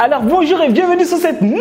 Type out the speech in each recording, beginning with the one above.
Alors bonjour et bienvenue sur cette nouvelle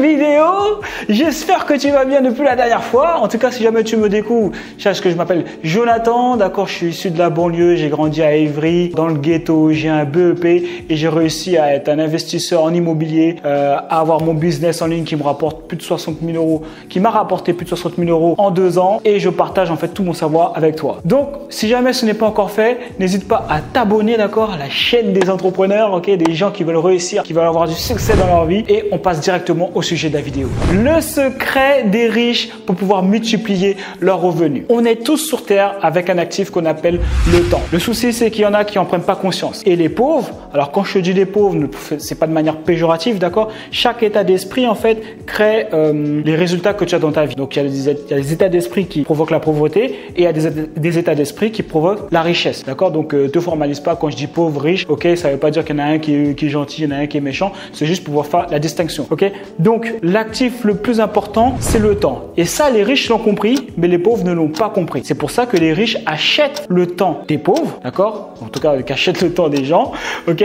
vidéo. J'espère que tu vas bien depuis la dernière fois. En tout cas, si jamais tu me découvres, sache que je m'appelle Jonathan. D'accord, je suis issu de la banlieue. J'ai grandi à Évry, dans le ghetto. J'ai un BEP et j'ai réussi à être un investisseur en immobilier, euh, à avoir mon business en ligne qui me rapporte plus de 60 000 euros, qui m'a rapporté plus de 60 000 euros en deux ans. Et je partage en fait tout mon savoir avec toi. Donc, si jamais ce n'est pas encore fait, n'hésite pas à t'abonner, d'accord, à la chaîne des entrepreneurs, ok, des gens qui veulent réussir qui veulent avoir du succès dans leur vie. Et on passe directement au sujet de la vidéo. Le secret des riches pour pouvoir multiplier leurs revenus. On est tous sur Terre avec un actif qu'on appelle le temps. Le souci, c'est qu'il y en a qui en prennent pas conscience. Et les pauvres, alors quand je dis les pauvres, c'est pas de manière péjorative, d'accord? Chaque état d'esprit, en fait, crée euh, les résultats que tu as dans ta vie. Donc, il y a des, états d'esprit qui provoquent la pauvreté et il y a des, états d'esprit qui provoquent la richesse, d'accord? Donc, euh, te formalise pas quand je dis pauvre, riche, ok? Ça veut pas dire qu'il y en a un qui, qui est gentil, il y en a un qui est méchant, c'est juste pour pouvoir faire la distinction. Ok? Donc l'actif le plus important, c'est le temps. Et ça, les riches l'ont compris, mais les pauvres ne l'ont pas compris. C'est pour ça que les riches achètent le temps des pauvres, d'accord? En tout cas, ils achètent le temps des gens, ok?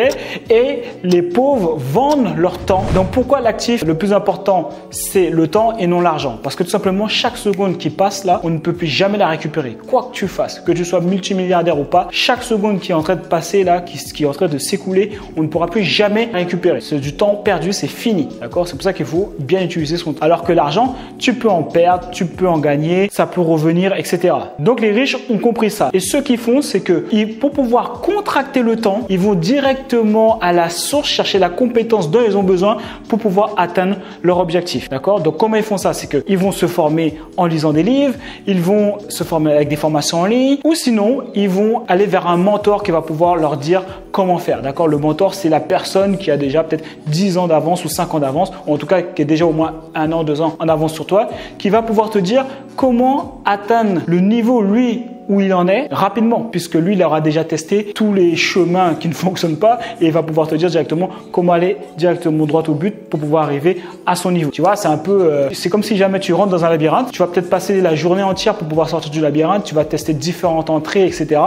Et les pauvres vendent leur temps. Donc pourquoi l'actif le plus important, c'est le temps et non l'argent? Parce que tout simplement, chaque seconde qui passe là, on ne peut plus jamais la récupérer. Quoi que tu fasses, que tu sois multimilliardaire ou pas, chaque seconde qui est en train de passer là, qui, qui est en train de s'écouler, on ne pourra plus jamais récupérer c'est du temps perdu, c'est fini. D'accord? C'est pour ça qu'il faut bien utiliser son temps. Alors que l'argent, tu peux en perdre, tu peux en gagner, ça peut revenir, etc. Donc les riches ont compris ça. Et ce qu'ils font, c'est que pour pouvoir contracter le temps, ils vont directement à la source chercher la compétence dont ils ont besoin pour pouvoir atteindre leur objectif. D'accord? Donc comment ils font ça? C'est qu'ils vont se former en lisant des livres, ils vont se former avec des formations en ligne, ou sinon ils vont aller vers un mentor qui va pouvoir leur dire comment faire. D'accord? Le mentor, c'est la personne qui a déjà peut-être 10 ans d'avance ou 5 ans d'avance, en tout cas qui est déjà au moins un an, deux ans en avance sur toi, qui va pouvoir te dire comment atteindre le niveau, lui, où il en est rapidement, puisque lui, il aura déjà testé tous les chemins qui ne fonctionnent pas et il va pouvoir te dire directement comment aller directement droit au but pour pouvoir arriver à son niveau. Tu vois, c'est un peu, euh, c'est comme si jamais tu rentres dans un labyrinthe, tu vas peut-être passer la journée entière pour pouvoir sortir du labyrinthe, tu vas tester différentes entrées, etc.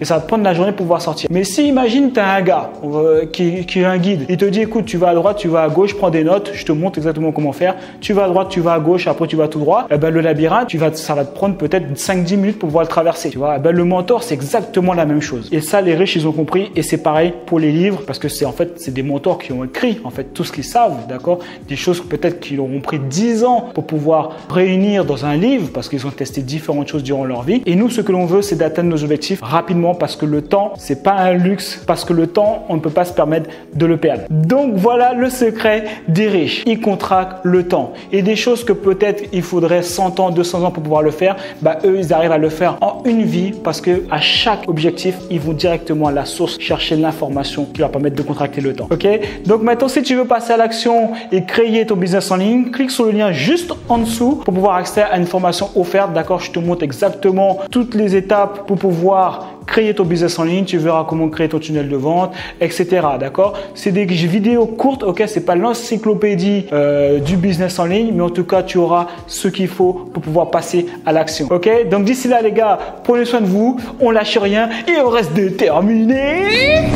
Et ça va te prendre la journée pour pouvoir sortir. Mais si imagine, tu as un gars euh, qui, qui est un guide, il te dit, écoute, tu vas à droite, tu vas à gauche, prends des notes, je te montre exactement comment faire. Tu vas à droite, tu vas à gauche, après tu vas tout droit. Et eh ben, le labyrinthe, tu vas, ça va te prendre peut-être 5-10 minutes pour pouvoir le traverser. Tu vois, ben, le mentor, c'est exactement la même chose. Et ça, les riches, ils ont compris. Et c'est pareil pour les livres, parce que c'est en fait, c'est des mentors qui ont écrit en fait tout ce qu'ils savent, d'accord Des choses peut-être qu'ils auront pris 10 ans pour pouvoir réunir dans un livre, parce qu'ils ont testé différentes choses durant leur vie. Et nous, ce que l'on veut, c'est d'atteindre nos objectifs rapidement, parce que le temps, c'est pas un luxe, parce que le temps, on ne peut pas se permettre de le perdre. Donc voilà le secret des riches. Ils contractent le temps. Et des choses que peut-être il faudrait 100 ans, 200 ans pour pouvoir le faire, bah eux, ils arrivent à le faire en une vie parce que à chaque objectif, ils vont directement à la source chercher l'information qui va permettre de contracter le temps. Ok? Donc maintenant, si tu veux passer à l'action et créer ton business en ligne, clique sur le lien juste en dessous pour pouvoir accéder à une formation offerte. D'accord? Je te montre exactement toutes les étapes pour pouvoir créer ton business en ligne, tu verras comment créer ton tunnel de vente, etc. D'accord? C'est des vidéos courtes, ok? C'est pas l'encyclopédie euh, du business en ligne, mais en tout cas, tu auras ce qu'il faut pour pouvoir passer à l'action. Ok? Donc d'ici là, les gars, prenez soin de vous, on lâche rien et on reste déterminé.